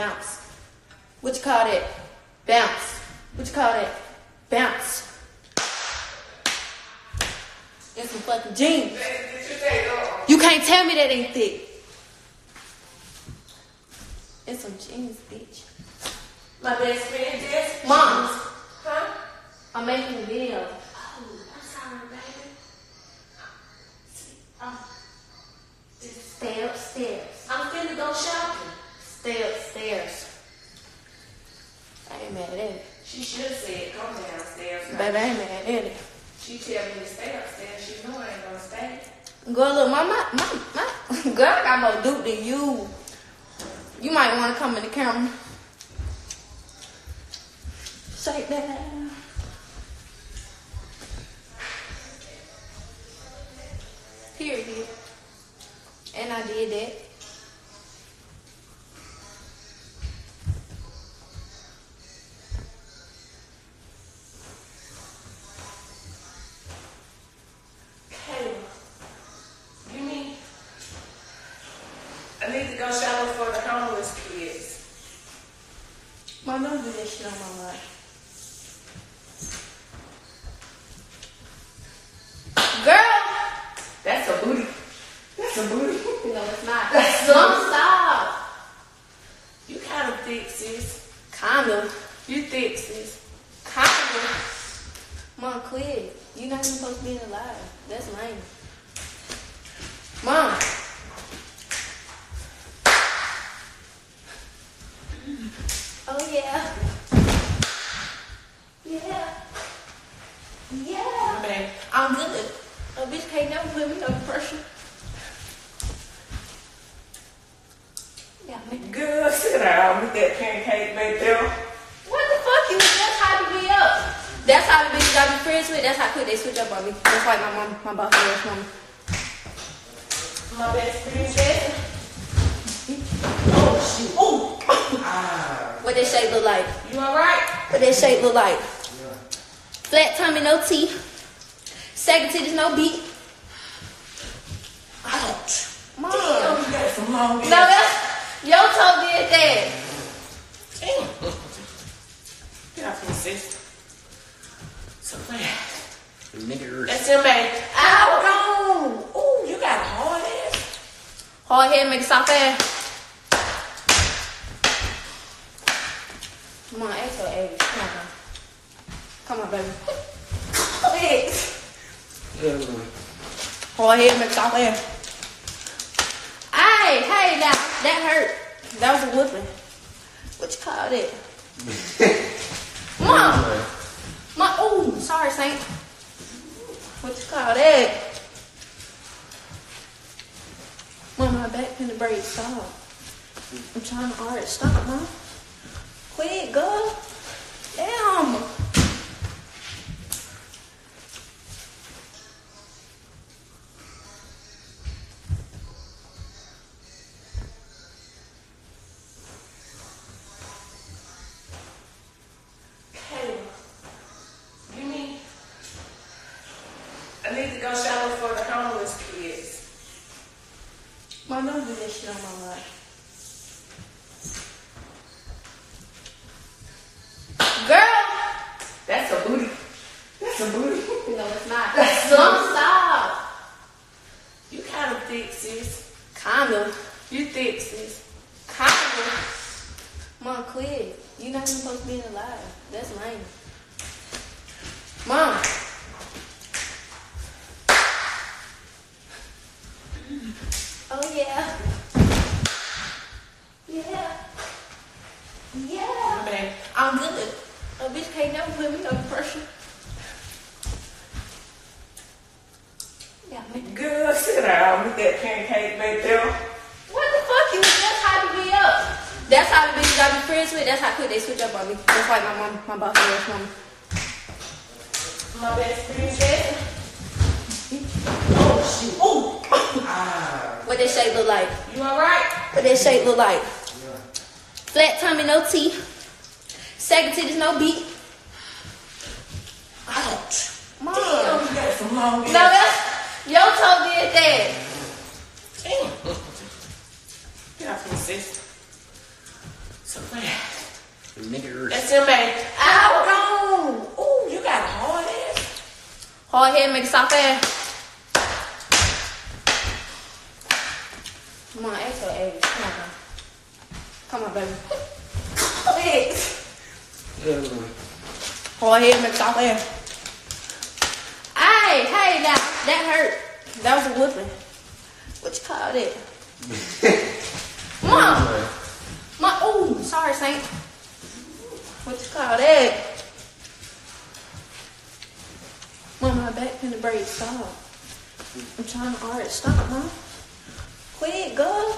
Bounce. What you call it? Bounce. What you call it? Bounce. And some fucking jeans. You can't tell me that ain't thick. And some jeans, bitch. My best friend Jess. Moms. Huh? I'm making a video. Oh, I'm sorry, baby. Oh, Stay upstairs. I'm finna go shopping. Stay upstairs. I ain't mad at it. She should have said, come downstairs. Baby, I ain't mad at it. She tell me to stay upstairs. She know I ain't gonna stay. Girl, look, my, my, my, my girl I got more dupe than you. You might want to come in the camera. Shake that. Period. And I did that. I need to go shower for the homeless kids. Mom, don't do shit on my life. Girl! That's a booty. That's a booty. No, it's not. Don't stop. You kind of thick, sis. Kind of. You thick, sis. Kind of. Mom, quit. You're not even supposed to be alive. That's lame. Mom. Oh, yeah. Yeah. Yeah. Man, I'm good. A bitch can't never put me under pressure. Yeah, man. good. Sit down with that pancake back there. What the fuck? You was just hyping me up. That's how the bitches I be friends with. That's how quick they switch up on me. Just like my mom, my boss ass mom. My best friend Jess. Oh, shoot. Oh. ah. What that shape look like? You alright? What that shape look like? Flat tummy, no teeth. Second titties, no beat. Ouch. Mom. Damn, you got some long No, that's your toe did that. Damn. Get off me, sis. So bad. Nigger. That's him, man. Ow, no. Ooh, you got a hard ass. Hard head, make it soft ass. Come on, ask her age. Come on, girl. Come on, baby. Please. Hard head, make ass. Hey, hey, now that hurt. That was a whooping. What you call that? Mom, my oh, sorry, Saint. What you call that? Mom, my back in the braid. Stop. I'm trying to art. Stop, mom. Quit, go. Damn. Kayla, you mean I need to go shopping for the homeless kids. Mom, don't do that shit on my life. Girl. That's a booty. That's a booty. No, it's not. Don't stop. You kind of thick, sis. Kind of. You thick, sis. Kind of. Mom, quit. You're not even supposed to be alive. That's lame. Mom. Oh, yeah. Yeah. Yeah. I'm good. A bitch can't never put me under pressure. Yeah, man. good. Sit down with that pancake back there. What the fuck? You was just hyping me up. That's how the bitches I be friends with. That's how quick they switch up on me. Just like my mom, my boss ass mama. My best friend Jess. Oh, shoot. Oh. ah. What that shape look like? You alright? What that shape look like? Flat tummy, no teeth. Second titties, no beat. Ouch. Mom. Damn, you got some long No, that's, your toe did that. Damn. Get off me, sis. So Niggers. That's him, man. Ow, gone. Ooh, you got a hard head. Hard head makes soft ass. Come on, ask your age. Come on. Come on, baby. Go ahead and make a soft ass. Hey, hey, now that hurt. That was a whooping. What you call that? Mom, my oh, sorry, Saint. What you call that? Mom, my back in the braid. Stop. I'm trying to art. Stop, mom. Quit, go.